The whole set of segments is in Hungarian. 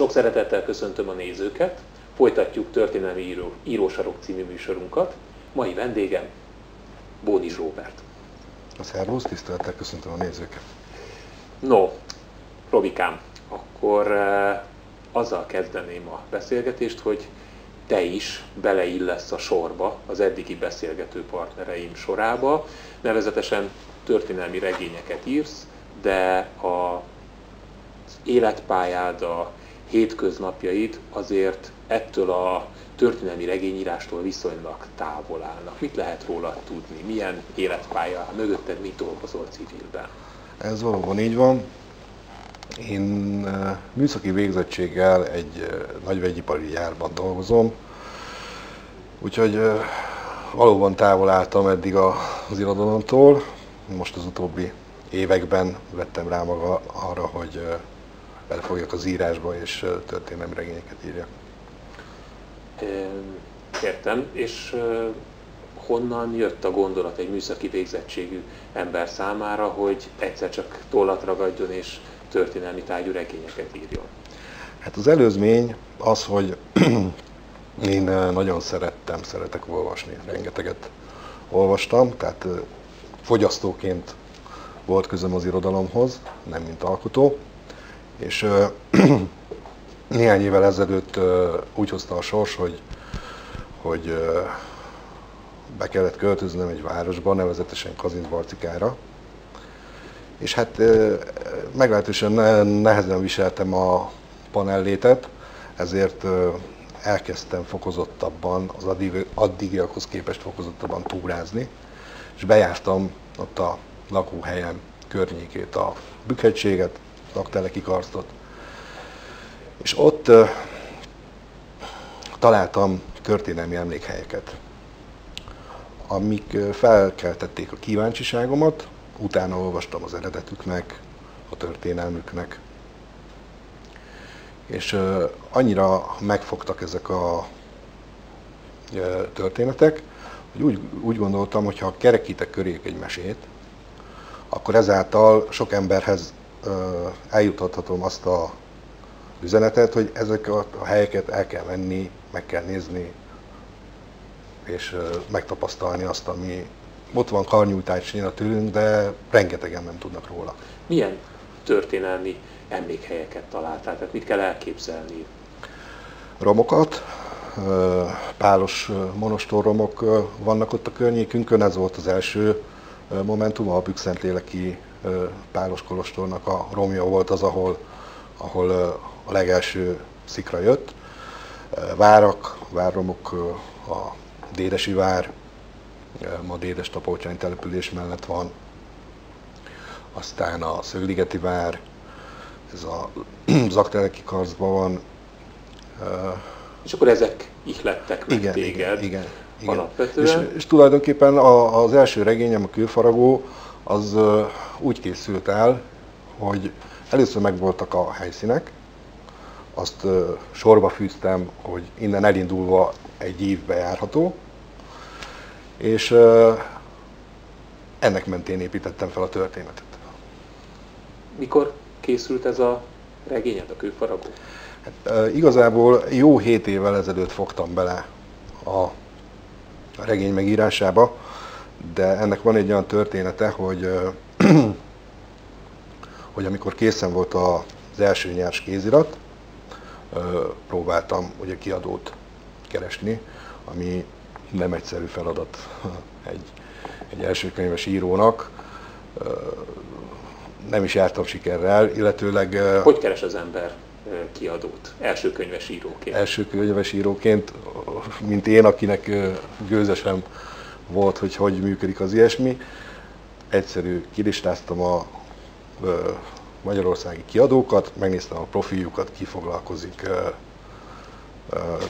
Sok szeretettel köszöntöm a nézőket, folytatjuk Történelmi Író, Írósarok című műsorunkat. Mai vendégem Bónis Róbert. A szervusz, tisztelettel köszöntöm a nézőket. No, Robikám, akkor eh, azzal kezdeném a beszélgetést, hogy te is beleillesz a sorba, az eddigi beszélgető partnereim sorába, nevezetesen történelmi regényeket írsz, de a életpályád, a hétköznapjaid azért ettől a történelmi regényírástól viszonylag távol állnak. Mit lehet róla tudni? Milyen életpálya mögötted, mit dolgozol civilben? Ez valóban így van. Én műszaki végzettséggel egy nagy vegyipari gyárban dolgozom, úgyhogy valóban távol álltam eddig az irodalomtól. Most az utóbbi években vettem rá maga arra, hogy belefogjak az írásba és történelmi regényeket írjak. Értem, és honnan jött a gondolat egy műszaki végzettségű ember számára, hogy egyszer csak tollat ragadjon és történelmi tárgyú regényeket írjon? Hát az előzmény az, hogy én nagyon szerettem, szeretek olvasni, rengeteget olvastam, tehát fogyasztóként volt közöm az irodalomhoz, nem mint alkotó, és néhány évvel ezelőtt úgy hozta a sors, hogy, hogy be kellett költöznem egy városba, nevezetesen Kazincbarcikára, és hát meglehetősen nehezen viseltem a panellétet, ezért elkezdtem fokozottabban, az addigiakhoz képest fokozottabban túrázni, és bejártam ott a lakóhelyem környékét, a Bükhegységet, Lakteleki karstot, és ott uh, találtam történelmi emlékhelyeket, amik felkeltették a kíváncsiságomat, utána olvastam az eredetüknek, a történelmüknek, és uh, annyira megfogtak ezek a uh, történetek, hogy úgy, úgy gondoltam, hogy ha kerekítek köré egy mesét, akkor ezáltal sok emberhez eljutathatom azt a üzenetet, hogy ezek a helyeket el kell menni, meg kell nézni, és megtapasztalni azt, ami ott van karnyújtásnyira tőlünk, de rengetegen nem tudnak róla. Milyen történelmi emlékhelyeket találtál? Tehát mit kell elképzelni? Romokat, pálos monostorromok vannak ott a környékünkön, ez volt az első momentum, a Bükszentéleki Pálos Kolostornak a romja volt az, ahol, ahol a legelső szikra jött. Várak, várromok, a Dédesi vár, ma Dédes Tapolcsány település mellett van, aztán a Szögligeti vár, ez a Zakteleki karcban van. És akkor ezek ihlettek meg igen, téged igen, igen, alapvetően. És, és tulajdonképpen a, az első regényem, a Külfaragó, az úgy készült el, hogy először megvoltak a helyszínek, azt sorba fűztem, hogy innen elindulva egy évbe járható, és ennek mentén építettem fel a történetet. Mikor készült ez a regényed, a kőfaragó? Hát, igazából jó hét évvel ezelőtt fogtam bele a regény megírásába, de ennek van egy olyan története, hogy, hogy amikor készen volt az első nyers kézirat, próbáltam ugye kiadót keresni, ami nem egyszerű feladat egy, egy elsőkönyves írónak. Nem is jártam sikerrel, illetőleg... Hogy keres az ember kiadót, elsőkönyves íróként? Elsőkönyves íróként, mint én, akinek gőzesem volt, hogy hogy működik az ilyesmi. Egyszerű, kilistáztam a magyarországi kiadókat, megnéztem a profiljukat, ki foglalkozik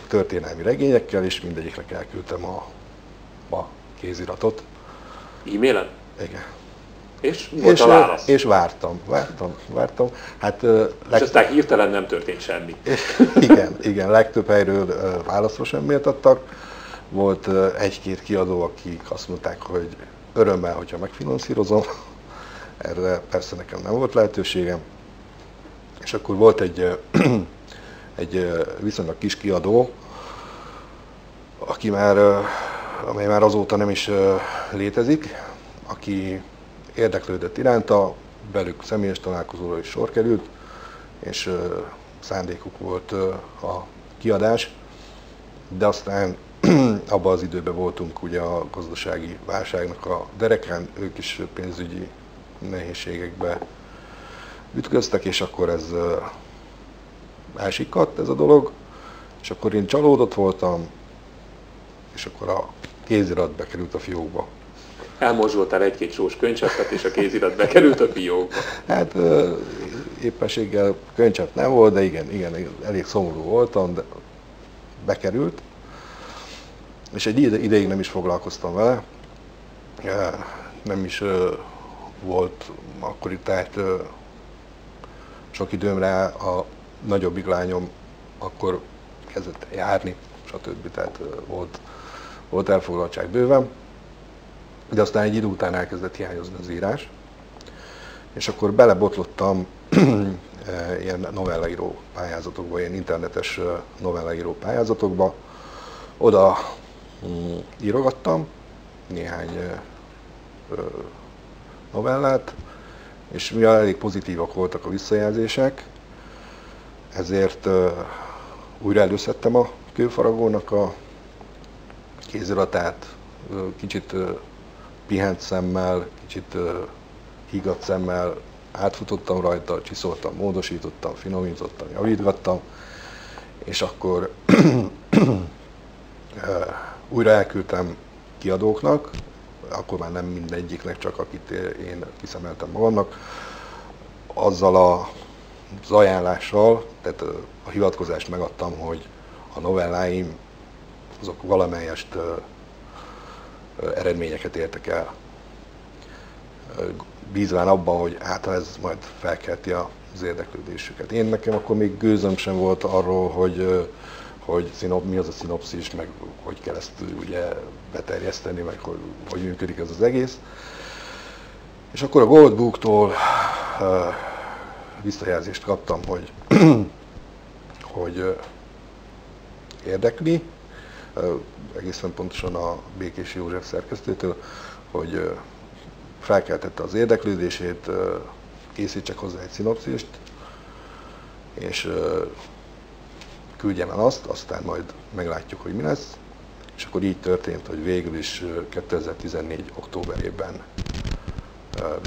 történelmi regényekkel, és mindegyiknek elküldtem a, a kéziratot. E-mailen? Igen. És mi volt és, a válasz? És vártam, vártam, vártam. Hát, leg... És aztán hirtelen nem történt semmi. igen, igen, legtöbb helyről válaszra sem méltattak. Volt egy-két kiadó, akik azt mondták, hogy örömmel, hogyha megfinanszírozom. Erre persze nekem nem volt lehetőségem. És akkor volt egy egy viszonylag kis kiadó, aki már, amely már azóta nem is létezik, aki érdeklődött iránta, velük személyes találkozóra is sor került, és szándékuk volt a kiadás, de aztán abban az időben voltunk ugye a gazdasági válságnak a derekán, ők is pénzügyi nehézségekbe ütköztek, és akkor ez elsikadt ez a dolog, és akkor én csalódott voltam, és akkor a kézirat bekerült a fiókba. Elmorzsoltál egy-két sós könycseppet, és a kézirat bekerült a fiókba. Hát éppenséggel könycsepp nem volt, de igen, igen, elég szomorú voltam, de bekerült. És egy ideig nem is foglalkoztam vele. Nem is volt akkor itt tehát sok időmre a nagyobbik lányom akkor kezdett járni, stb. Tehát volt, volt elfoglaltság bőven. De aztán egy idő után elkezdett hiányozni az írás. És akkor belebotlottam ilyen novellaíró pályázatokba, ilyen internetes novellaíró pályázatokba. Oda mm, írogattam néhány novellát, és mivel elég pozitívak voltak a visszajelzések, ezért újra előszedtem a kőfaragónak a kéziratát, kicsit pihent szemmel, kicsit hígadt szemmel átfutottam rajta, csiszoltam, módosítottam, finomítottam, javítgattam, és akkor újra elküldtem kiadóknak, akkor már nem mindegyiknek, csak akit én kiszemeltem magamnak, azzal a, az ajánlással, tehát a hivatkozást megadtam, hogy a novelláim azok valamelyest eredményeket értek el. Bízván abban, hogy hát ez majd felkelti az érdeklődésüket. Én nekem akkor még gőzöm sem volt arról, hogy hogy szinop, mi az a szinopszis, meg hogy kell ezt ugye beterjeszteni, meg hogy, hogy működik ez az egész. És akkor a Goldbook-tól visszajelzést kaptam, hogy, hogy érdekli, egészen pontosan a Békés József szerkesztőtől, hogy felkeltette az érdeklődését, készítsek hozzá egy szinopszist, és küldjem el azt, aztán majd meglátjuk, hogy mi lesz. És akkor így történt, hogy végül is 2014. októberében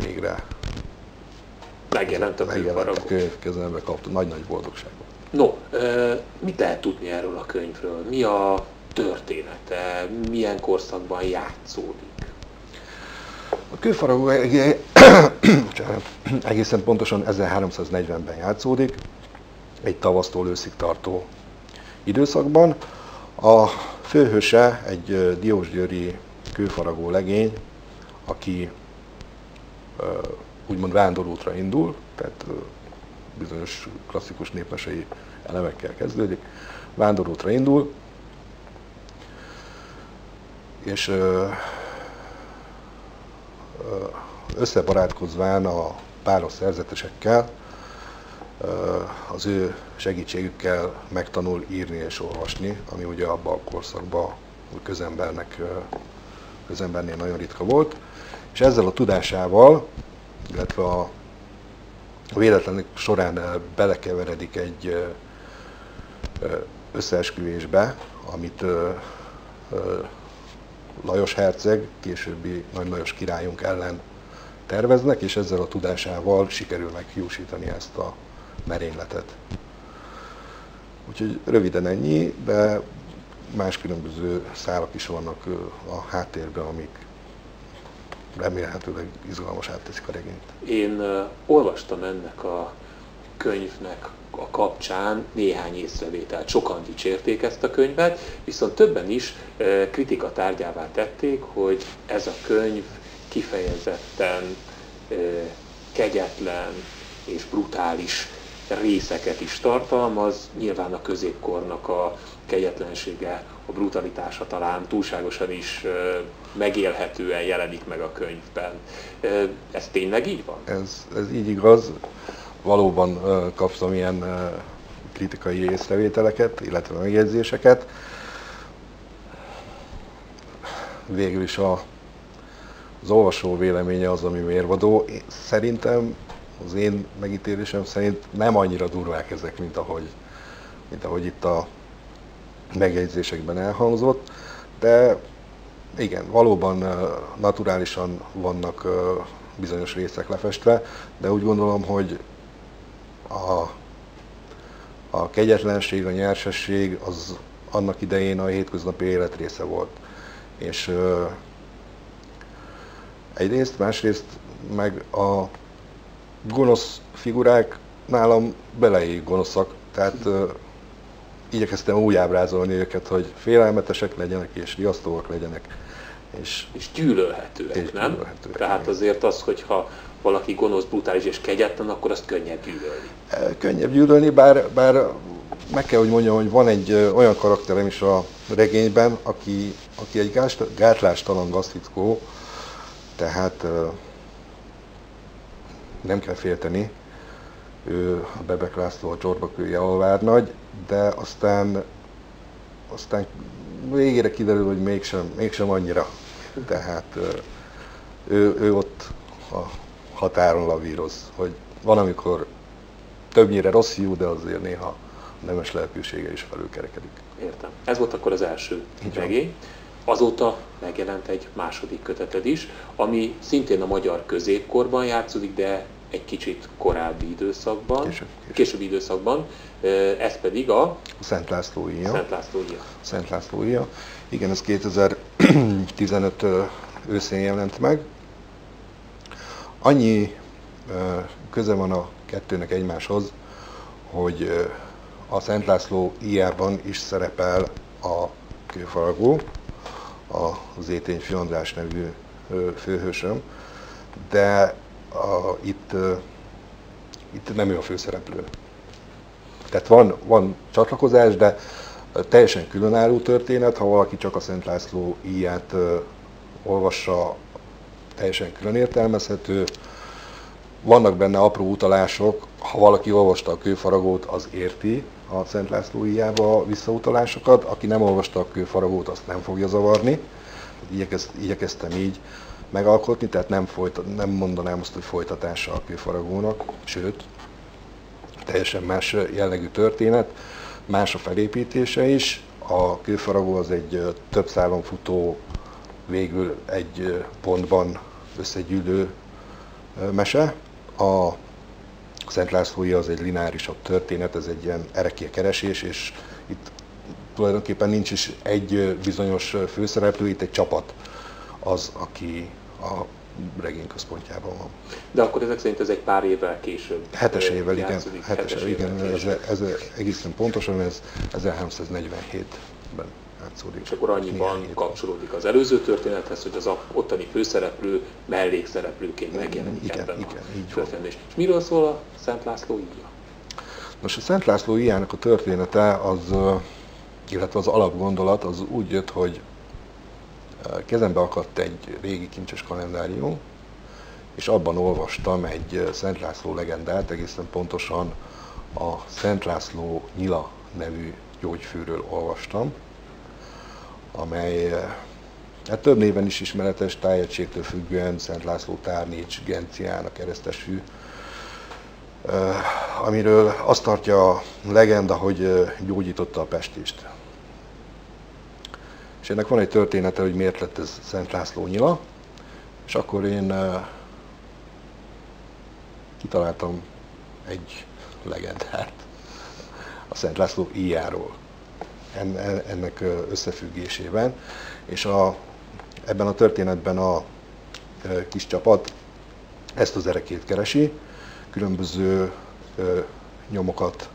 végre megjelent a megjelent a könyv, kezembe kapta, nagy-nagy boldogság. No, mit lehet tudni erről a könyvről? Mi a története? Milyen korszakban játszódik? A kőfaragó egészen pontosan 1340-ben játszódik, egy tavasztól őszig tartó időszakban. A főhőse egy Diósgyőri kőfaragó legény, aki úgymond vándorútra indul, tehát bizonyos klasszikus népmesei elemekkel kezdődik, vándorútra indul, és összebarátkozván a páros szerzetesekkel az ő segítségükkel megtanul írni és olvasni, ami ugye abban a korszakban közembernek, közembernél nagyon ritka volt. És ezzel a tudásával, illetve a véletlenek során belekeveredik egy összeesküvésbe, amit Lajos herceg, későbbi Nagy Lajos királyunk ellen terveznek, és ezzel a tudásával sikerül meghiúsítani ezt a merényletet. Úgyhogy röviden ennyi, de más különböző szálak is vannak a háttérben, amik remélhetőleg izgalmas átteszik a regényt. Én olvastam ennek a könyvnek a kapcsán néhány észrevételt. Sokan dicsérték ezt a könyvet, viszont többen is uh, kritika tárgyává tették, hogy ez a könyv kifejezetten uh, kegyetlen és brutális részeket is tartalmaz, nyilván a középkornak a kegyetlensége, a brutalitása talán túlságosan is megélhetően jelenik meg a könyvben. Ez tényleg így van? Ez, ez így igaz. Valóban kaptam ilyen kritikai észrevételeket, illetve megjegyzéseket. Végül is a, az olvasó véleménye az, ami mérvadó. Szerintem, az én megítélésem szerint nem annyira durvák ezek, mint ahogy, mint ahogy itt a megjegyzésekben elhangzott, de igen, valóban naturálisan vannak bizonyos részek lefestve, de úgy gondolom, hogy a, a kegyetlenség, a nyersesség az annak idején a hétköznapi élet része volt. És ö, egyrészt, másrészt meg a gonosz figurák nálam beleig gonoszak, tehát ö, igyekeztem úgy ábrázolni őket, hogy félelmetesek legyenek és riasztóak legyenek. És, és gyűlölhetőek, és nem? Gyűlölhetőek, Tehát igen. azért az, hogyha valaki gonosz, brutális és kegyetlen, akkor azt könnyebb gyűlölni. Könnyebb gyűlölni, bár, bár meg kell, hogy mondjam, hogy van egy olyan karakterem is a regényben, aki, aki egy gátlástalan gasztitkó, tehát nem kell félteni, ő a Bebek László, a Csorbakője alvárnagy, de aztán, aztán végére kiderül, hogy mégsem, mégsem annyira. Tehát ő, ő ott a határon lavíroz, hogy van, amikor többnyire rossz jó, de azért néha a nemes lelkűsége is felülkerekedik. Értem. Ez volt akkor az első regény. Azóta megjelent egy második köteted is, ami szintén a magyar középkorban játszódik, de egy kicsit korábbi időszakban, később, később. későbbi időszakban, ez pedig a... a Szent László íja. Szent László íja. Szent László íja. Igen, ez 2015 őszén jelent meg. Annyi köze van a kettőnek egymáshoz, hogy a Szent László íjában is szerepel a kőfaragó, a Zétény Filandrás nevű főhősöm, de a, itt, itt nem ő a főszereplő. Tehát van, van csatlakozás, de teljesen különálló történet, ha valaki csak a Szent László íját olvassa, teljesen külön értelmezhető. Vannak benne apró utalások, ha valaki olvasta a kőfaragót, az érti a Szent László íjába visszautalásokat, aki nem olvasta a kőfaragót, azt nem fogja zavarni. Igyekez, igyekeztem így megalkotni, tehát nem, folytat, nem mondanám azt, hogy folytatása a kőfaragónak, sőt, teljesen más jellegű történet, más a felépítése is. A kőfaragó az egy több szálon futó, végül egy pontban összegyűlő mese. A Szent Lászlói az egy lineárisabb történet, ez egy ilyen ereké keresés, és itt tulajdonképpen nincs is egy bizonyos főszereplő, itt egy csapat az, aki a regény központjában van. De akkor ezek szerint ez egy pár évvel később Hetes évvel, igen. Hetes, hetes igen, ez, ez, egészen pontosan, ez 1347-ben játszódik. És akkor annyiban kapcsolódik az előző történethez, hogy az a ottani főszereplő mellékszereplőként megjelenik igen, ebben igen, a így van. És miről szól a Szent László íja? Nos, a Szent László íjának a története, az, illetve az alapgondolat az úgy jött, hogy kezembe akadt egy régi kincses kalendárium, és abban olvastam egy Szent László legendát, egészen pontosan a Szent László Nyila nevű gyógyfűről olvastam, amely hát több néven is ismeretes, tájegységtől függően Szent László Tárnics, Gencián, a keresztesű, amiről azt tartja a legenda, hogy gyógyította a pestist. És ennek van egy története, hogy miért lett ez Szent László nyila, és akkor én kitaláltam egy legendát a Szent László íjáról ennek összefüggésében. És a, ebben a történetben a kis csapat ezt az erekét keresi, különböző nyomokat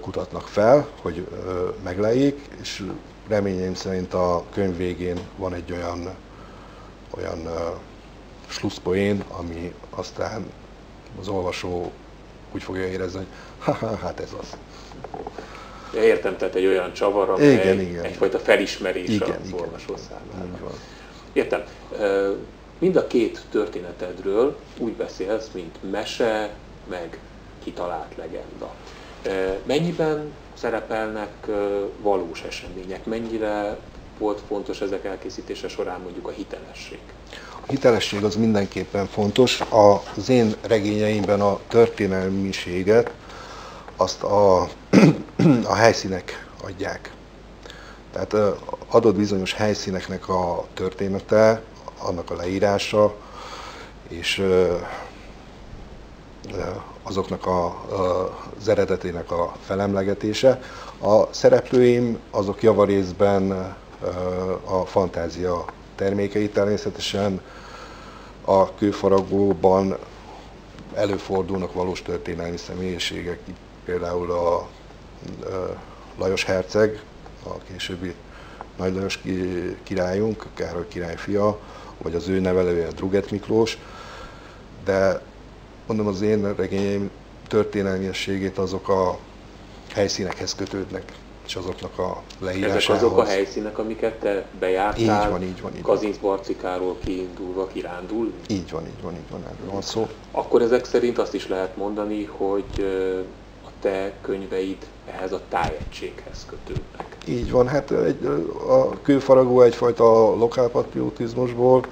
kutatnak fel, hogy megleljék, és reményeim szerint a könyv végén van egy olyan, olyan slusszpoén, ami aztán az olvasó úgy fogja érezni, hogy ha, ha hát ez az. Értem, tehát egy olyan csavar, amely igen, igen. egyfajta felismerés igen, igen. olvasó számára. Értem. Mind a két történetedről úgy beszélsz, mint mese, meg kitalált legenda. Mennyiben szerepelnek valós események? Mennyire volt fontos ezek elkészítése során mondjuk a hitelesség? A hitelesség az mindenképpen fontos. Az én regényeimben a történelmiséget azt a, a helyszínek adják. Tehát adott bizonyos helyszíneknek a története, annak a leírása, és azoknak a, az eredetének a felemlegetése. A szereplőim azok javarészben a fantázia termékei természetesen a kőfaragóban előfordulnak valós történelmi személyiségek, például a Lajos Herceg, a későbbi Nagy Lajos királyunk, Károly király fia, vagy az ő nevelője Druget Miklós, de mondom az én regényeim történelmiességét azok a helyszínekhez kötődnek, és azoknak a leírásához. Ezek azok a helyszínek, amiket te bejártál, így van, így van, így Kazinc Barcikáról kiindulva kirándul? Így van, így van, így van, erről van szó. Akkor ezek szerint azt is lehet mondani, hogy te könyveid ehhez a tájegységhez kötődnek. Így van, hát egy, a kőfaragó egyfajta lokálpatriotizmusból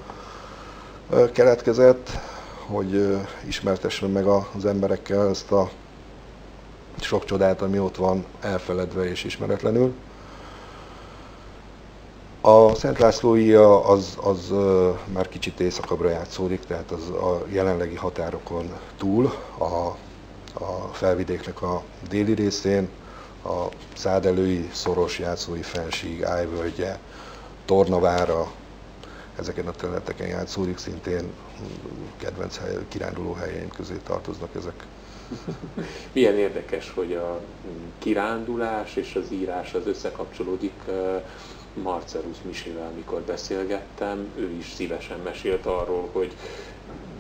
keletkezett, hogy ismertessen meg az emberekkel ezt a sok csodát, ami ott van elfeledve és ismeretlenül. A Szent Lászlói az, az már kicsit északabbra játszódik, tehát az a jelenlegi határokon túl, a, a felvidéknek a déli részén, a szádelői, szoros, játszói fensíg, Ájvölgye, Tornavára, ezeken a területeken játszódik, szintén kedvenc hely, kiránduló helyeim közé tartoznak ezek. Milyen érdekes, hogy a kirándulás és az írás az összekapcsolódik. Marcerus Misével, amikor beszélgettem, ő is szívesen mesélt arról, hogy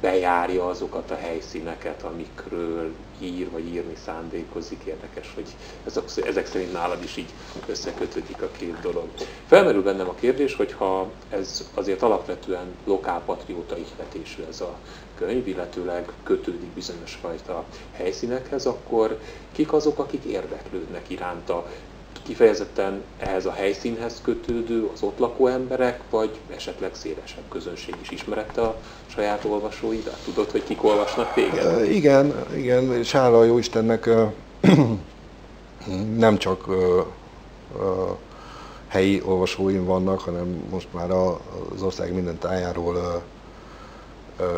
bejárja azokat a helyszíneket, amikről ír vagy írni szándékozik. Érdekes, hogy ezek, ezek szerint nálad is így összekötődik a két dolog. Felmerül bennem a kérdés, hogy ha ez azért alapvetően lokálpatrióta ihletésű ez a könyv, illetőleg kötődik bizonyos fajta helyszínekhez, akkor kik azok, akik érdeklődnek iránta? Kifejezetten ehhez a helyszínhez kötődő, az ott lakó emberek, vagy esetleg szélesebb közönség is ismerette a saját olvasóidat? Tudod, hogy kik olvasnak téged? Igen, igen, és hála a Jóistennek nem csak helyi olvasóim vannak, hanem most már az ország minden tájáról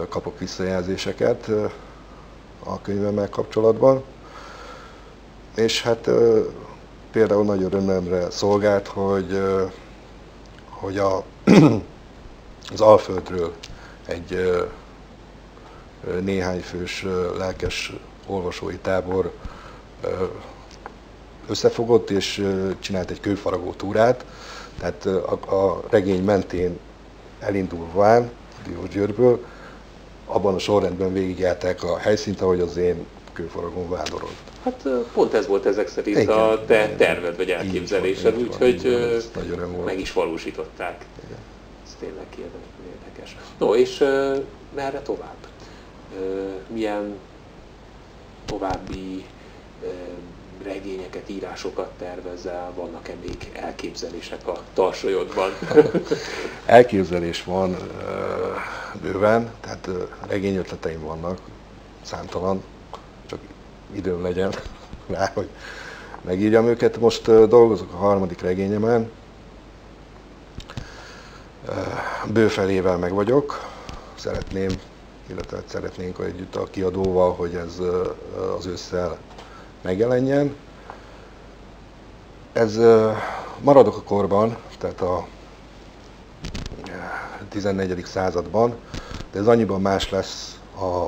kapok visszajelzéseket a könyvemmel kapcsolatban. És hát például nagy örömömre szolgált, hogy, hogy a, az Alföldről egy néhány fős lelkes olvasói tábor összefogott és csinált egy kőfaragó túrát, tehát a, a regény mentén elindulván Diósgyőrből, abban a sorrendben végigjárták a helyszínt, ahogy az én kőfaragón vádorolt. Hát pont ez volt ezek szerint igen, a te igen, terved vagy elképzelésed, úgyhogy meg is valósították. Igen. Ez tényleg érdekes. No, és uh, merre tovább? Uh, milyen további uh, regényeket, írásokat tervezel, vannak-e még elképzelések a tarsolyodban? Elképzelés van bőven, tehát regényötleteim vannak, számtalan, időm legyen rá, hogy megírjam őket. Most dolgozok a harmadik regényemen, bőfelével meg vagyok, szeretném, illetve szeretnénk együtt a kiadóval, hogy ez az ősszel megjelenjen. Ez maradok a korban, tehát a 14. században, de ez annyiban más lesz a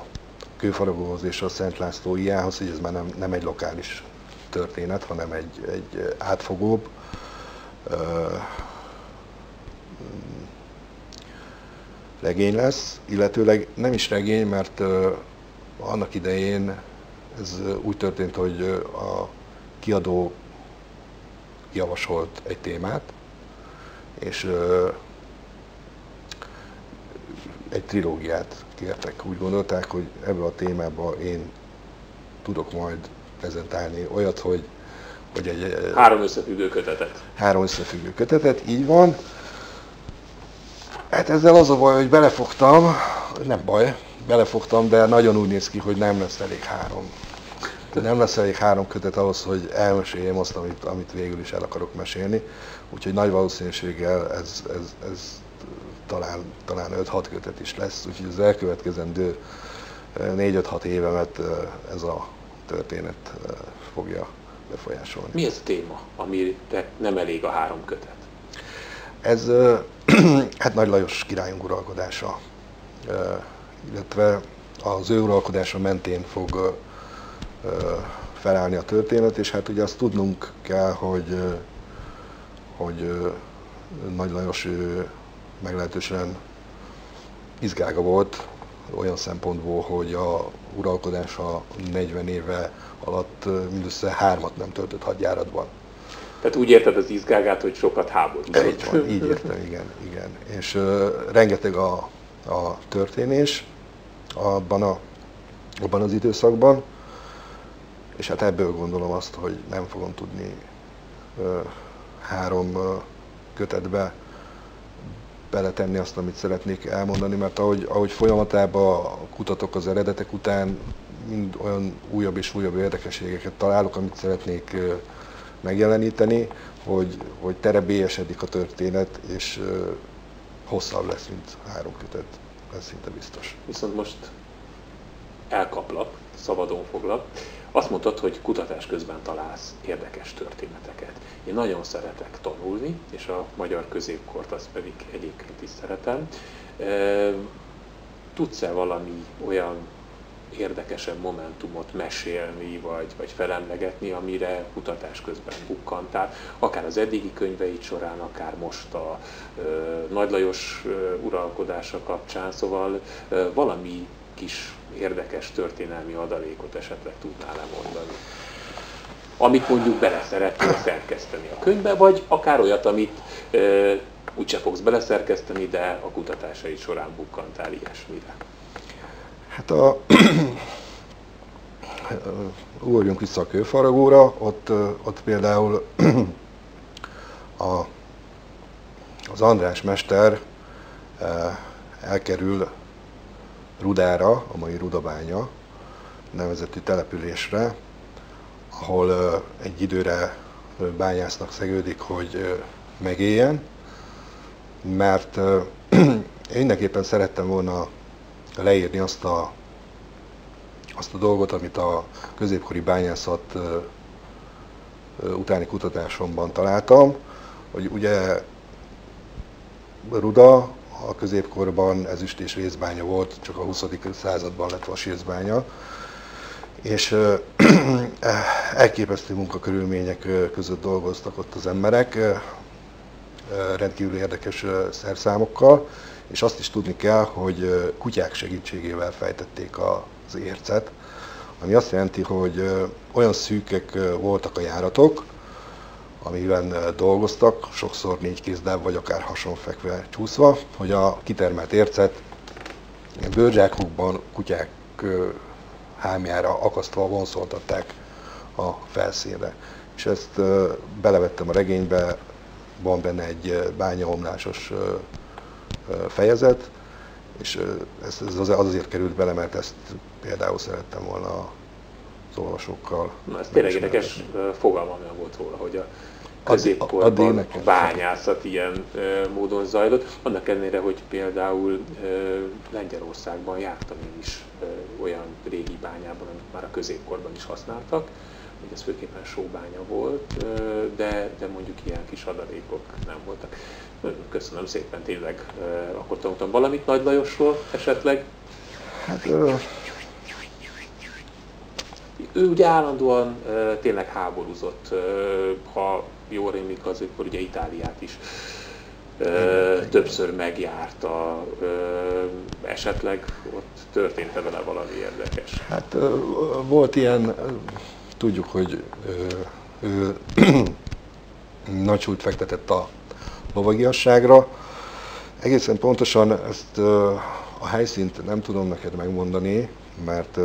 kőfaragóhoz és a Szent László ijához, hogy ez már nem, nem egy lokális történet, hanem egy, egy átfogóbb, regény lesz, illetőleg nem is regény, mert annak idején ez úgy történt, hogy a kiadó javasolt egy témát, és egy trilógiát kértek. Úgy gondolták, hogy ebbe a témába én tudok majd prezentálni olyat, hogy, hogy egy... Három összefüggő kötetet. Három összefüggő kötetet, így van. Hát ezzel az a baj, hogy belefogtam, nem baj, belefogtam, de nagyon úgy néz ki, hogy nem lesz elég három. Nem lesz elég három kötet ahhoz, hogy elmeséljem azt, amit, amit végül is el akarok mesélni. Úgyhogy nagy valószínűséggel ez, ez, ez talán, talán 5-6 kötet is lesz, úgyhogy az elkövetkezendő 4-5-6 évemet ez a történet fogja befolyásolni. Mi ez a téma, amire nem elég a három kötet? Ez hát Nagy Lajos királyunk uralkodása, illetve az ő uralkodása mentén fog felállni a történet, és hát ugye azt tudnunk kell, hogy, hogy Nagy Lajos ő meglehetősen izgága volt olyan szempontból, hogy a uralkodása 40 éve alatt mindössze hármat nem töltött hadjáratban. Tehát úgy érted az izgágát, hogy sokat háborúzott. Így van, így értem, igen. igen. És uh, rengeteg a, a történés abban, a, abban az időszakban, és hát ebből gondolom azt, hogy nem fogom tudni uh, három uh, kötetbe beletenni azt, amit szeretnék elmondani, mert ahogy, ahogy folyamatában kutatok az eredetek után, mind olyan újabb és újabb érdekességeket találok, amit szeretnék megjeleníteni, hogy, hogy terebélyesedik a történet, és hosszabb lesz, mint három kötet. Ez szinte biztos. Viszont most elkaplak, szabadon foglak. Azt mondtad, hogy kutatás közben találsz érdekes történeteket. Én nagyon szeretek tanulni, és a magyar középkort azt pedig egyébként is szeretem. Tudsz-e valami olyan érdekesebb momentumot mesélni, vagy, vagy felemlegetni, amire kutatás közben bukkantál, akár az eddigi könyveid során, akár most a ö, Nagy Lajos ö, uralkodása kapcsán, szóval ö, valami kis érdekes történelmi adalékot esetleg tudnál mondani amit mondjuk bele szeretnél szerkeszteni a könyvbe, vagy akár olyat, amit ö, úgyse fogsz beleszerkeszteni, de a kutatásai során bukkantál ilyesmire. Hát a, ugorjunk vissza a kőfaragóra, ott, ott például a, az András mester elkerül Rudára, a mai Rudabánya nevezetű településre, ahol egy időre bányásznak szegődik, hogy megéljen, mert én mindenképpen szerettem volna leírni azt a, azt a dolgot, amit a középkori bányászat utáni kutatásomban találtam, hogy ugye Ruda a középkorban ezüst és részbánya volt, csak a 20. században lett vasrészbánya, és elképesztő munkakörülmények között dolgoztak ott az emberek, rendkívül érdekes szerszámokkal, és azt is tudni kell, hogy kutyák segítségével fejtették az ércet, ami azt jelenti, hogy olyan szűkek voltak a járatok, amiben dolgoztak, sokszor négy kézláb vagy akár hasonfekve csúszva, hogy a kitermelt ércet bőrzsákokban kutyák hámjára akasztva vonszoltatták a felszínre. És ezt belevettem a regénybe, van benne egy bányaomlásos fejezet, és ez, ez az azért került bele, mert ezt például szerettem volna az olvasókkal. Na, ez tényleg érdekes fogalmam nem volt róla, hogy a középkorban a bányászat ilyen módon zajlott. Annak ellenére, hogy például Lengyelországban jártam én is olyan régi bányában, amit már a középkorban is használtak, hogy ez főképpen sóbánya volt, de, de mondjuk ilyen kis adalékok nem voltak. Köszönöm szépen, tényleg akkor tanultam valamit Nagy Lajosról esetleg. Hát, ő ugye állandóan tényleg háborúzott, ha jól rémlik az, akkor ugye Itáliát is többször megjárta, esetleg ott történt-e vele valami érdekes? Hát volt ilyen, tudjuk, hogy ő, nagy súlyt fektetett a lovagiasságra. Egészen pontosan ezt a helyszínt nem tudom neked megmondani, mert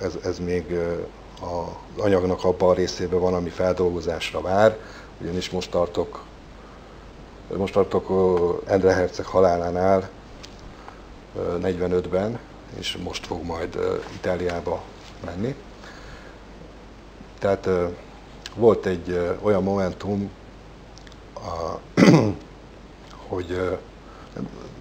ez, ez még az anyagnak abban a részében van, ami feldolgozásra vár, ugyanis most tartok, most tartok Endre Herceg halálánál 45-ben, és most fog majd Itáliába menni. Tehát volt egy olyan momentum, hogy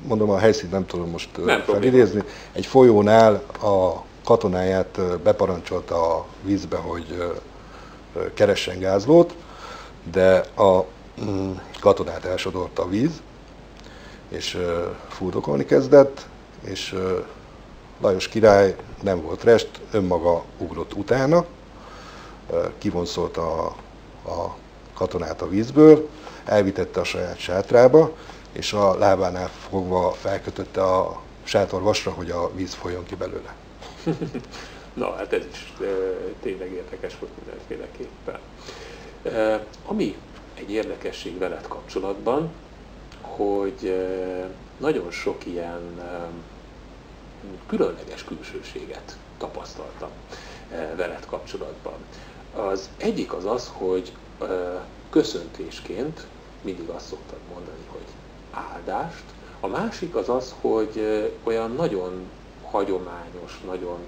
mondom a helyszínt nem tudom most nem felidézni, egy folyónál a katonáját beparancsolta a vízbe, hogy keressen gázlót, de a mm, katonát elsodorta a víz, és fúdokolni kezdett, és Lajos király nem volt rest, önmaga ugrott utána, kivonszolta a, a katonát a vízből, elvitette a saját sátrába, és a lábánál fogva felkötötte a sátor vasra, hogy a víz folyjon ki belőle. Na, hát ez is e, tényleg érdekes volt mindenféleképpen. E, ami egy érdekesség veled kapcsolatban, hogy e, nagyon sok ilyen e, különleges külsőséget tapasztaltam veled kapcsolatban. Az egyik az az, hogy köszöntésként mindig azt szoktad mondani, hogy áldást, a másik az az, hogy olyan nagyon hagyományos, nagyon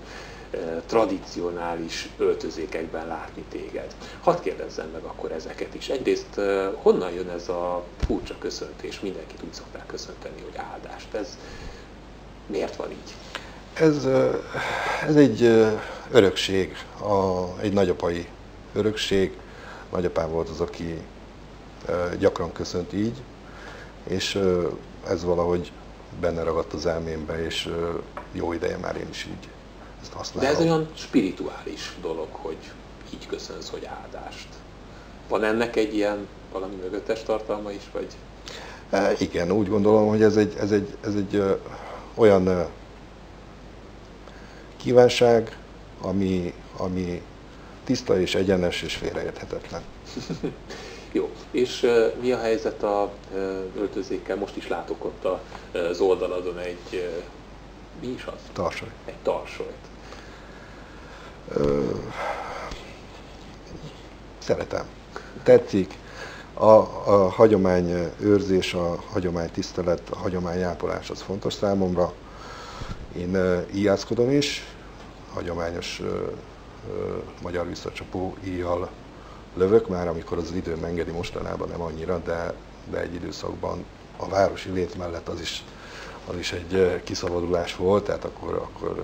tradicionális öltözékekben látni téged. Hadd kérdezzem meg akkor ezeket is. Egyrészt honnan jön ez a furcsa köszöntés? Mindenkit úgy szokták köszönteni, hogy áldást. Ez miért van így? Ez, ez egy örökség, a, egy nagyapai örökség. Nagyapám volt az, aki gyakran köszönt így, és ez valahogy benne ragadt az elmémbe, és jó ideje már én is így ezt használom. De ez olyan spirituális dolog, hogy így köszönsz, hogy áldást. Van ennek egy ilyen valami mögöttes tartalma is, vagy? E, igen, úgy gondolom, hogy ez egy, ez egy, ez egy ö, olyan ö, kívánság, ami, ami tiszta és egyenes és félreérthetetlen. Jó, és uh, mi a helyzet a uh, öltözékkel? Most is látok ott a, az oldaladon egy, uh, mi is az? Tarsoly. Egy tarsolyt. Szeretem. Tetszik. A, a hagyomány őrzés, a hagyomány tisztelet, a hagyomány ápolás az fontos számomra. Én uh, íjászkodom is, hagyományos uh, uh, magyar visszacsapó íjjal lövök már, amikor az idő engedi, mostanában nem annyira, de, de egy időszakban a városi lét mellett az is, az is egy kiszabadulás volt, tehát akkor, akkor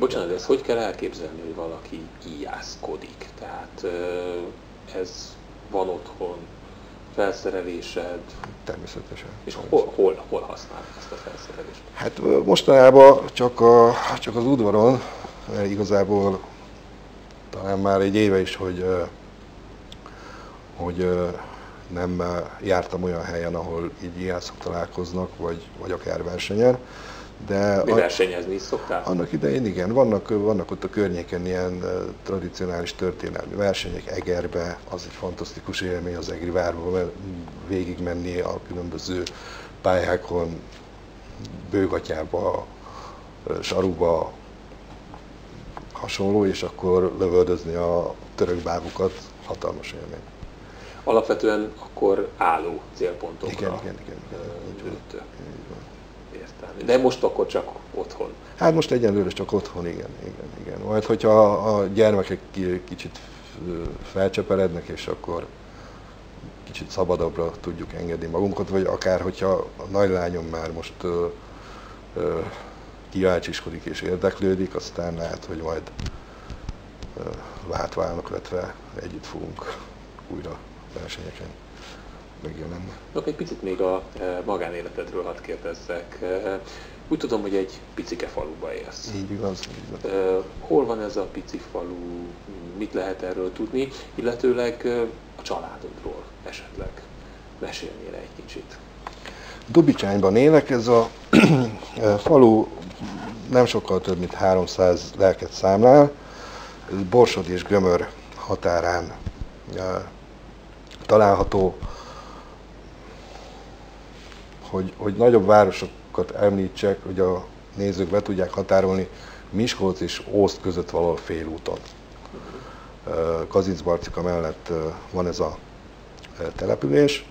Bocsánat, de ezt hogy kell elképzelni, hogy valaki íjászkodik? Tehát ez van otthon, felszerelésed? Természetesen. És hol, hol, hol használod ezt a felszerelést? Hát mostanában csak, a, csak az udvaron, igazából talán már egy éve is, hogy hogy nem jártam olyan helyen, ahol így íjászok találkoznak, vagy, vagy akár versenyen. De Mi a, versenyezni is szoktál? Annak idején igen, vannak, vannak ott a környéken ilyen tradicionális történelmi versenyek, Egerbe, az egy fantasztikus élmény az Egri várba végigmenni a különböző pályákon, bőgatyába, saruba, hasonló, és akkor lövöldözni a török bábukat, hatalmas élmény alapvetően akkor álló célpontokra igen, igen, igen, igen. Értem. De most akkor csak otthon. Hát most egyenlőre csak otthon, igen, igen, igen. Majd, hogyha a gyermekek kicsit felcseperednek, és akkor kicsit szabadabbra tudjuk engedni magunkat, vagy akár, hogyha a nagylányom már most ö, ö, kiálcsiskodik és érdeklődik, aztán lehet, hogy majd vált válnak vetve együtt fogunk újra versenyeken megjelenni. No, egy picit még a e, magánéletedről hadd kérdezzek. E, úgy tudom, hogy egy picike faluba élsz. Így igaz. Így igaz. E, hol van ez a pici falu, mit lehet erről tudni, illetőleg a családodról esetleg mesélnél egy kicsit? Dubicsányban élek, ez a falu nem sokkal több, mint 300 lelket számlál. Ez Borsod és Gömör határán található, hogy, hogy nagyobb városokat említsek, hogy a nézők be tudják határolni, Miskolc és Ószt között valahol félúton. Kazincbarcika mellett van ez a település.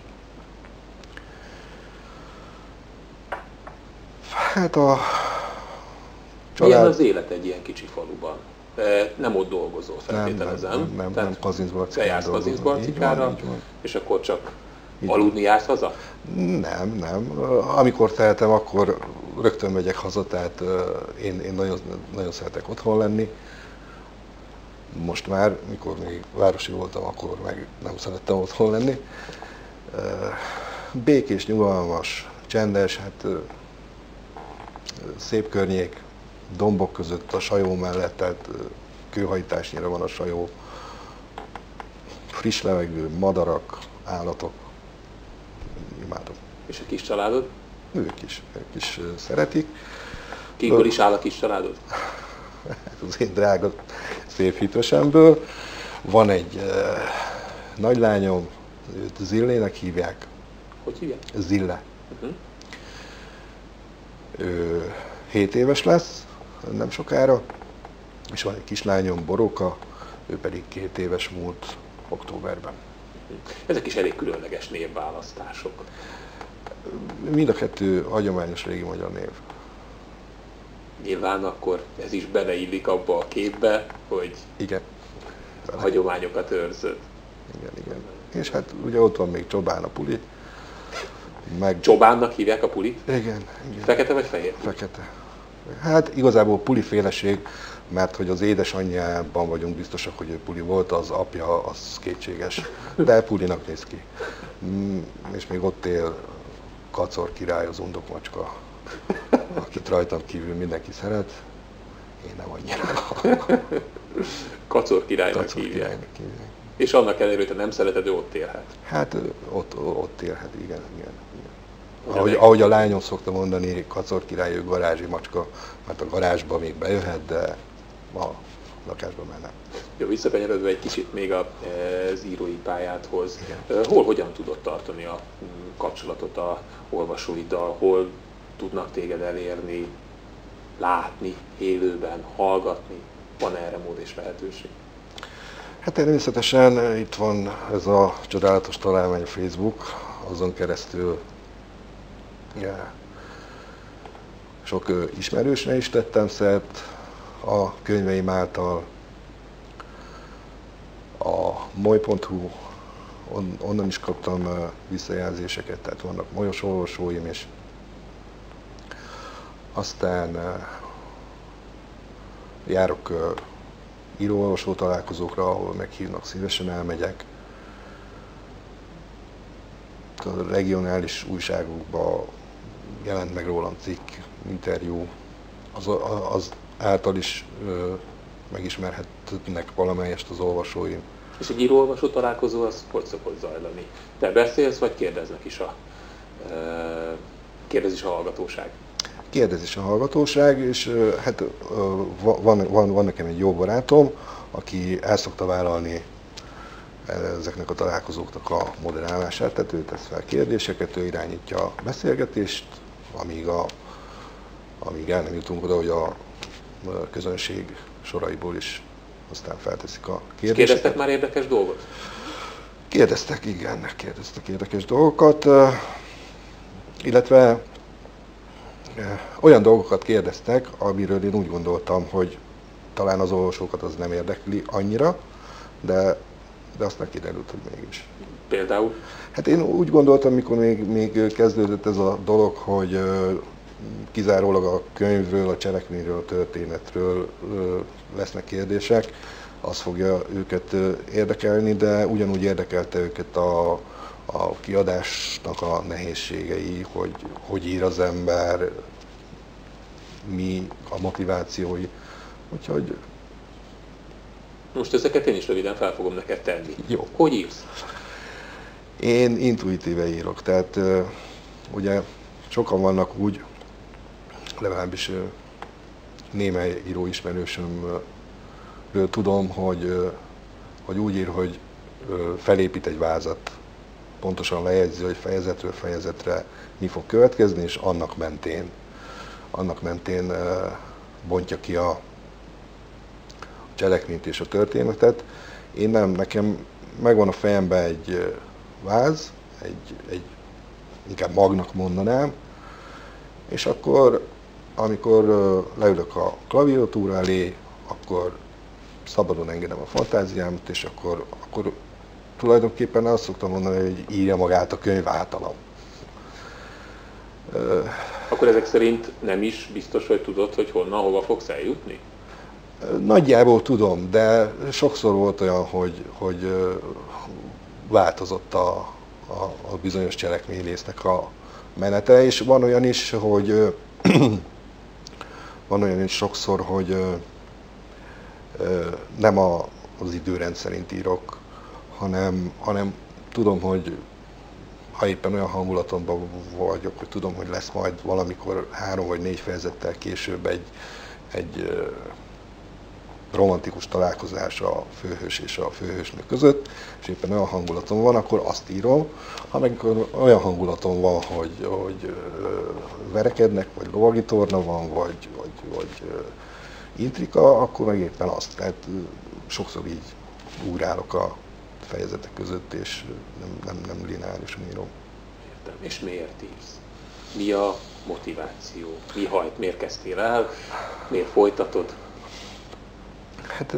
Hát a család... Milyen az élet egy ilyen kicsi faluban? Nem ott dolgozol, feltételezem. Nem, nem, nem, nem Kazincbarcikára. Kazincbarcikára, és akkor csak így Aludni jársz haza? Nem, nem. Amikor tehetem, akkor rögtön megyek haza, tehát én, én nagyon, nagyon szeretek otthon lenni. Most már, mikor még városi voltam, akkor meg nem szerettem otthon lenni. Békés, nyugalmas, csendes, hát szép környék, dombok között a sajó mellett, tehát kőhajtásnyira van a sajó, friss levegő, madarak, állatok, imádom. És a kis családod? Ők is, ők is szeretik. Kikor is áll a kis családod? Az én drága szép hitvesemből. Van egy uh, nagylányom, őt Zillének hívják. Hogy hívják? Zille. Uh-huh. Ő 7 éves lesz, nem sokára, és van egy kislányom, Boroka, ő pedig két éves múlt októberben. Ezek is elég különleges névválasztások. Mind a kettő hagyományos régi magyar név. Nyilván akkor ez is beleillik abba a képbe, hogy igen. a hagyományokat őrzöd. Igen, igen. És hát ugye ott van még Csobán a puli. Meg... Csobánnak hívják a pulit? Igen, igen. Fekete vagy fehér? Fekete. Hát igazából puliféleség, mert hogy az édesanyjában vagyunk biztosak, hogy ő puli volt, az apja az kétséges, de pulinak néz ki. Mm, és még ott él Kacor király, az undokmacska, akit rajtam kívül mindenki szeret, én nem annyira. Kacor királynak Kacor hívják. Királynak hívják. És annak ellenére, hogy te nem szereted, ő ott élhet. Hát ott, ott élhet, igen. igen, igen. Ahogy, ahogy a lányom szokta mondani, Kacor király, ő garázsi macska, mert a garázsba még bejöhet, de a lakásban már nem. Jó, visszakanyarodva egy kicsit még az írói pályádhoz. Igen. Hol, hogyan tudod tartani a mm, kapcsolatot a olvasóiddal? Hol tudnak téged elérni, látni, élőben, hallgatni? Van erre mód és lehetőség? Hát természetesen itt van ez a csodálatos találmány Facebook, azon keresztül ja, sok ismerősre is tettem szert, a könyveim által a moly.hu, on, onnan is kaptam visszajelzéseket, tehát vannak molyos olvasóim, és aztán járok íróolvasó találkozókra, ahol meghívnak, szívesen elmegyek. A regionális újságokban jelent meg rólam cikk, interjú, az, az által is megismerhetnek valamelyest az olvasóim. És egy író-olvasó találkozó az hogy szokott zajlani? Te beszélsz, vagy kérdeznek is a, kérdez is a hallgatóság? Kérdez is a hallgatóság, és hát van, van, van nekem egy jó barátom, aki el szokta vállalni ezeknek a találkozóknak a moderálását, tehát ő tesz fel kérdéseket, ő irányítja a beszélgetést, amíg, a, amíg el nem jutunk oda, hogy a közönség soraiból is aztán felteszik a kérdéseket. Kérdeztek már érdekes dolgot? Kérdeztek, igen, kérdeztek érdekes dolgokat, illetve olyan dolgokat kérdeztek, amiről én úgy gondoltam, hogy talán az olvasókat az nem érdekli annyira, de, de aztán kiderült, hogy mégis. Például? Hát én úgy gondoltam, mikor még, még kezdődött ez a dolog, hogy kizárólag a könyvről, a cselekményről, a történetről lesznek kérdések, az fogja őket érdekelni, de ugyanúgy érdekelte őket a, a kiadásnak a nehézségei, hogy hogy ír az ember, mi a motivációi. Úgyhogy... Most ezeket én is röviden fel fogom neked tenni. Jó. Hogy írsz? Én intuitíve írok, tehát ugye sokan vannak úgy, legalábbis némely író ismerősömről tudom, hogy, hogy úgy ír, hogy felépít egy vázat, pontosan lejegyzi, hogy fejezetről fejezetre mi fog következni, és annak mentén, annak mentén bontja ki a cselekményt és a történetet. Én nem, nekem megvan a fejemben egy váz, egy, egy inkább magnak mondanám, és akkor, amikor leülök a klaviatúra elé, akkor szabadon engedem a fantáziámat, és akkor, akkor tulajdonképpen azt szoktam mondani, hogy írja magát a könyv általam. Akkor ezek szerint nem is biztos, hogy tudod, hogy honnan, hova fogsz eljutni? Nagyjából tudom, de sokszor volt olyan, hogy, hogy változott a, a, a bizonyos cselekményrésznek a menete, és van olyan is, hogy van olyan is sokszor, hogy nem a, az időrend szerint írok, hanem, hanem tudom, hogy ha éppen olyan hangulatomban vagyok, hogy tudom, hogy lesz majd valamikor három vagy négy fejezettel később egy, egy romantikus találkozás a főhős és a főhősnő között, és éppen olyan hangulatom van, akkor azt írom. Ha meg olyan hangulatom van, hogy, hogy verekednek, vagy lovagitorna van, vagy, vagy, vagy intrika, akkor meg éppen azt. Tehát sokszor így úrálok a fejezetek között, és nem, nem, nem lineárisan írom. Értem. És miért írsz? Mi a motiváció? Mi hajt? Miért kezdtél el? Miért folytatod? Hát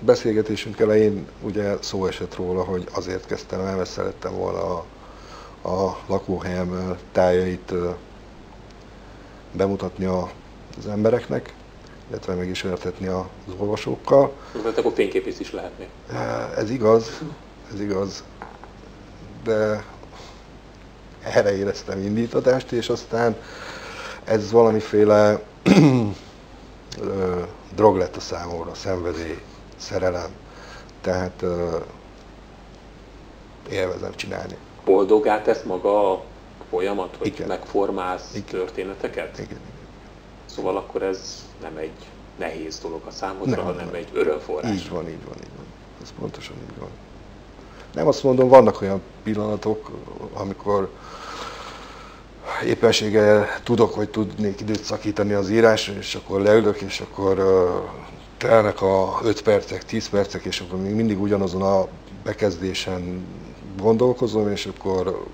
beszélgetésünk elején ugye szó esett róla, hogy azért kezdtem el, mert szerettem volna a, a lakóhelyem tájait bemutatni az embereknek, illetve megismertetni az olvasókkal. Tehát akkor fényképész is lehetné. Ez igaz, ez igaz, de erre éreztem indítatást, és aztán ez valamiféle drog lett a számomra, szenvedély, szerelem, tehát élvezem csinálni. Boldogát tesz maga a folyamat, hogy igen. megformálsz igen. történeteket? Igen. Szóval akkor ez nem egy nehéz dolog a számodra, nem, hanem nem. egy örömforrás. Így van, így van, így van. Ez pontosan így van. Nem azt mondom, vannak olyan pillanatok, amikor éppenséggel tudok, hogy tudnék időt szakítani az írásra, és akkor leülök, és akkor telnek a 5 percek, 10 percek, és akkor még mindig ugyanazon a bekezdésen gondolkozom, és akkor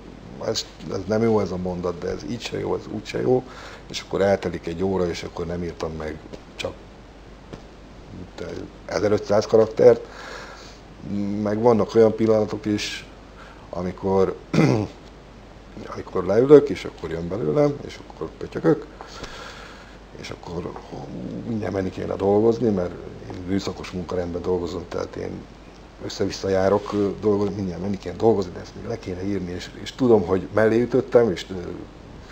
ez, ez nem jó ez a mondat, de ez így se jó, ez úgy se jó, és akkor eltelik egy óra, és akkor nem írtam meg csak 1500 karaktert, meg vannak olyan pillanatok is, amikor, amikor leülök, és akkor jön belőlem, és akkor pötyökök, és akkor mindjárt menni kéne dolgozni, mert én műszakos munkarendben dolgozom, tehát én össze-vissza járok dolgozni, mindjárt menni kéne dolgozni, de ezt még le kéne írni, és, és tudom, hogy mellé ütöttem, és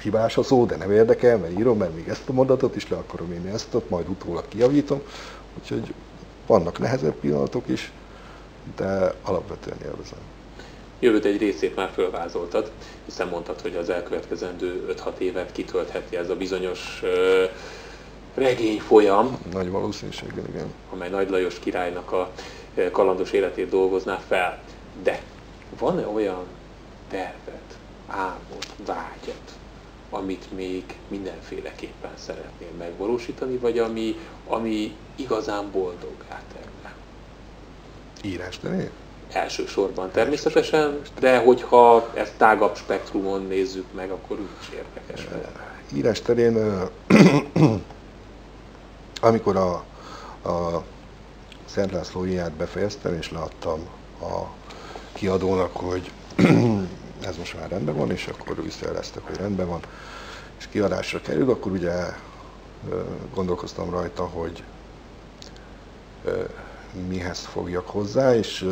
hibás a szó, de nem érdekel, mert írom, mert még ezt a mondatot is le akarom írni, ezt ott, majd utólag kijavítom, úgyhogy vannak nehezebb pillanatok is, de alapvetően élvezem. Jövőt egy részét már fölvázoltad, hiszen mondtad, hogy az elkövetkezendő 5-6 évet kitöltheti ez a bizonyos uh, regény folyam. Nagy valószínűséggel, igen. Amely Nagy Lajos királynak a kalandos életét dolgozná fel. De van-e olyan tervet, álmod, vágyat, amit még mindenféleképpen szeretnél megvalósítani, vagy ami, ami igazán boldoggá tenne? Írás terén? Elsősorban természetesen, de hogyha ezt tágabb spektrumon nézzük meg, akkor úgy is érdekes. Írás terén, amikor a, a Szent László ilyát befejeztem, és leadtam a kiadónak, hogy ez most már rendben van, és akkor visszajeleztek, hogy rendben van, és kiadásra kerül, akkor ugye gondolkoztam rajta, hogy mihez fogjak hozzá, és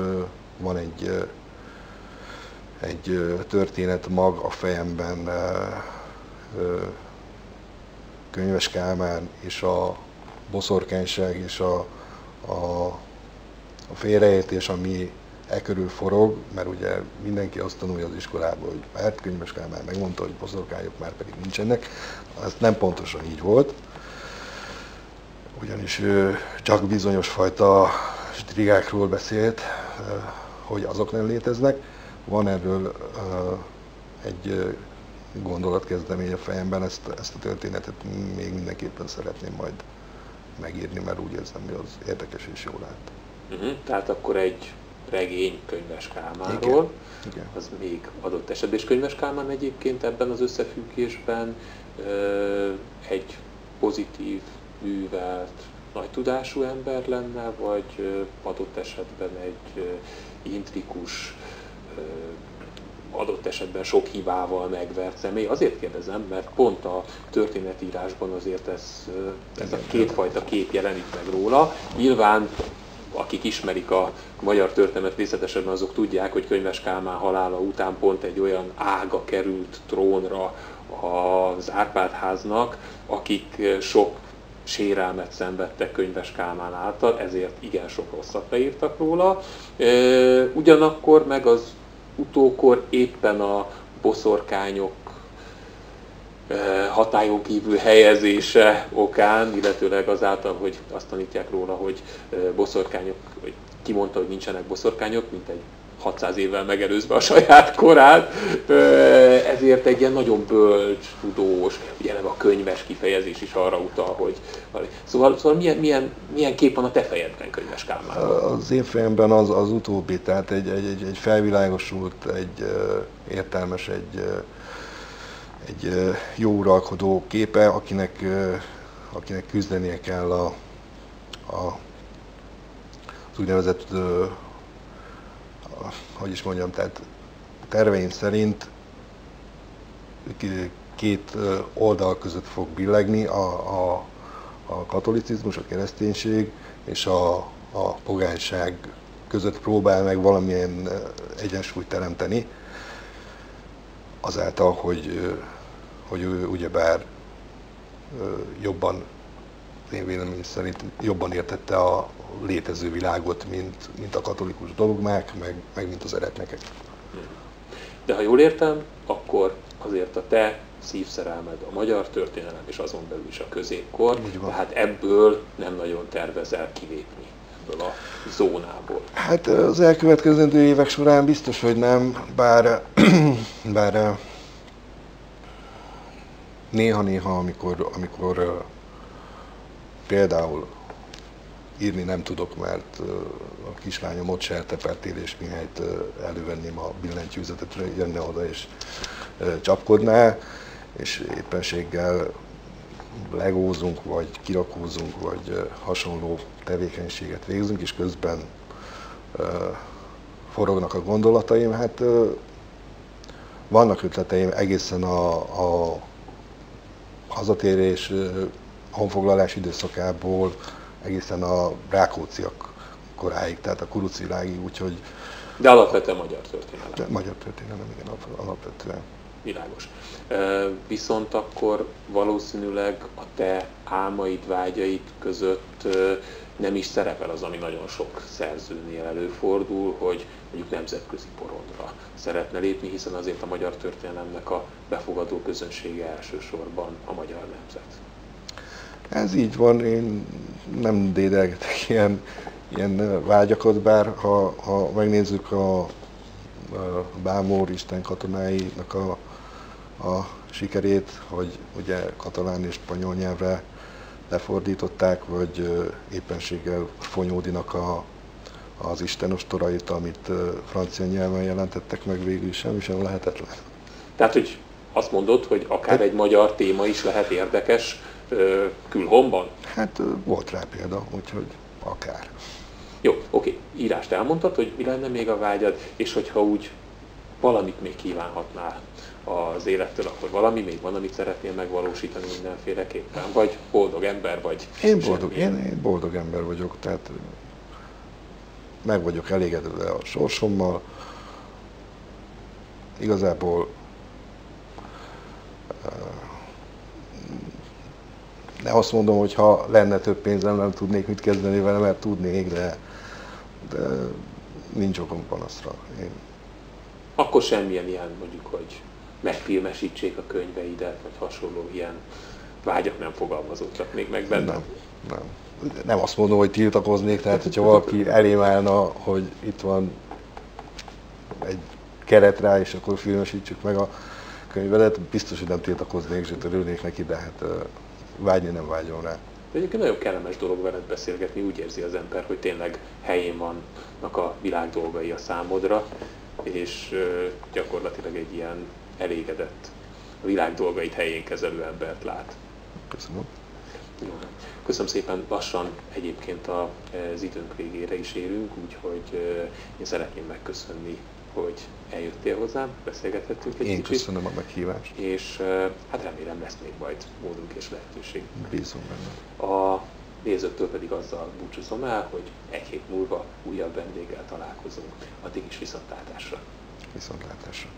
van egy, egy történet mag a fejemben Könyves Kálmán és a boszorkányság és a, a, a félreértés, ami e körül forog, mert ugye mindenki azt tanulja az iskolában, hogy mert könyves Kálmán megmondta, hogy boszorkányok már pedig nincsenek. Ez nem pontosan így volt, ugyanis ő csak bizonyos fajta strigákról beszélt, hogy azok nem léteznek. Van erről egy gondolatkezdemény a fejemben, ezt, ezt a történetet még mindenképpen szeretném majd megírni, mert úgy érzem, hogy az érdekes és jól lát. Uh-huh. Tehát akkor egy regény könyves Kálmánról, Igen. Igen. az még adott esetben, és könyves Kálmán egyébként ebben az összefüggésben egy pozitív, művelt, nagy tudású ember lenne, vagy adott esetben egy intrikus, adott esetben sok hibával megvert személy. Azért kérdezem, mert pont a történetírásban azért ez, ez a kétfajta kép jelenik meg róla. Nyilván akik ismerik a magyar történet részletesebben, azok tudják, hogy Könyves Kálmán halála után pont egy olyan ága került trónra az Árpád háznak, akik sok sérelmet szenvedtek Könyves Kálmán által, ezért igen sok rosszat leírtak róla. Ugyanakkor meg az utókor éppen a boszorkányok hatályon kívül helyezése okán, illetőleg azáltal, hogy azt tanítják róla, hogy boszorkányok, hogy kimondta, hogy nincsenek boszorkányok, mint egy 600 évvel megelőzve a saját korát, ezért egy ilyen nagyon bölcs, tudós, ugye a könyves kifejezés is arra utal, hogy... Szóval, szóval milyen, milyen, milyen kép van a te fejedben, könyves Kálmán? Az én fejemben az, az utóbbi, tehát egy, egy, egy, egy felvilágosult, egy értelmes, egy, egy jó uralkodó képe, akinek, akinek küzdenie kell a, a az úgynevezett hogy is mondjam, tehát terveim szerint két oldal között fog billegni a, a, a katolicizmus, a kereszténység és a, a pogányság között próbál meg valamilyen egyensúlyt teremteni, azáltal, hogy, hogy ő ugyebár jobban, én véleményem szerint jobban értette a, létező világot, mint, mint a katolikus dogmák, meg, meg mint az eretnekek. De ha jól értem, akkor azért a te szívszerelmed a magyar történelem, és azon belül is a középkor, tehát ebből nem nagyon tervezel kilépni ebből a zónából. Hát az elkövetkezendő évek során biztos, hogy nem, bár, bár néha-néha, amikor, amikor például írni nem tudok, mert a kislányom ott se eltepertél, és mihelyt elővenném a billentyűzetet, jönne oda és csapkodná, és éppenséggel legózunk, vagy kirakózunk, vagy hasonló tevékenységet végzünk, és közben forognak a gondolataim. Hát vannak ötleteim egészen a, a hazatérés honfoglalás időszakából, egészen a Rákóciak koráig, tehát a kuruc világig, úgyhogy... De alapvetően magyar történelem. De magyar történelem, igen, alapvetően. Világos. Viszont akkor valószínűleg a te álmaid, vágyaid között nem is szerepel az, ami nagyon sok szerzőnél előfordul, hogy mondjuk nemzetközi porondra szeretne lépni, hiszen azért a magyar történelemnek a befogadó közönsége elsősorban a magyar nemzet. Ez így van, én nem dédelgetek ilyen, ilyen vágyakat, bár ha, ha megnézzük a, a Bámor Isten katonáinak a, a sikerét, hogy ugye katalán és spanyol nyelvre lefordították, vagy éppenséggel Fonyódinak a, az Isten ostorait, amit francia nyelven jelentettek meg végül semmi sem lehetetlen. Tehát, hogy azt mondod, hogy akár egy magyar téma is lehet érdekes, külhomban? Hát volt rá példa, úgyhogy akár. Jó, oké, írást elmondtad, hogy mi lenne még a vágyad, és hogyha úgy valamit még kívánhatnál az élettől, akkor valami még van, amit szeretnél megvalósítani mindenféleképpen? Vagy boldog ember, vagy Én boldog, én, én boldog ember vagyok, tehát meg vagyok elégedve a sorsommal. Igazából nem azt mondom, hogy ha lenne több pénzem, nem tudnék mit kezdeni vele, mert tudnék, de, de nincs okom panaszra. Én... Akkor semmilyen ilyen, mondjuk, hogy megfilmesítsék a könyveidet, vagy hasonló ilyen vágyak nem fogalmazottak még meg benne? Nem, nem. Nem azt mondom, hogy tiltakoznék, tehát hogyha valaki elém állna, hogy itt van egy keret rá, és akkor filmesítsük meg a könyvedet, biztos, hogy nem tiltakoznék, és örülnék neki, de hát vágyni nem vágyom rá. De egyébként nagyon kellemes dolog veled beszélgetni, úgy érzi az ember, hogy tényleg helyén vannak a világ dolgai a számodra, és gyakorlatilag egy ilyen elégedett, a világ dolgait helyén kezelő embert lát. Köszönöm. Jó. Köszönöm szépen, lassan egyébként az időnk végére is érünk, úgyhogy én szeretném megköszönni, hogy eljöttél hozzám, beszélgethettünk egy Én kicsit. köszönöm a meghívást. És hát remélem lesz még majd módunk és lehetőség. Bízom benne. A nézőktől pedig azzal búcsúzom el, hogy egy hét múlva újabb vendéggel találkozunk. Addig is viszontlátásra. Viszontlátásra.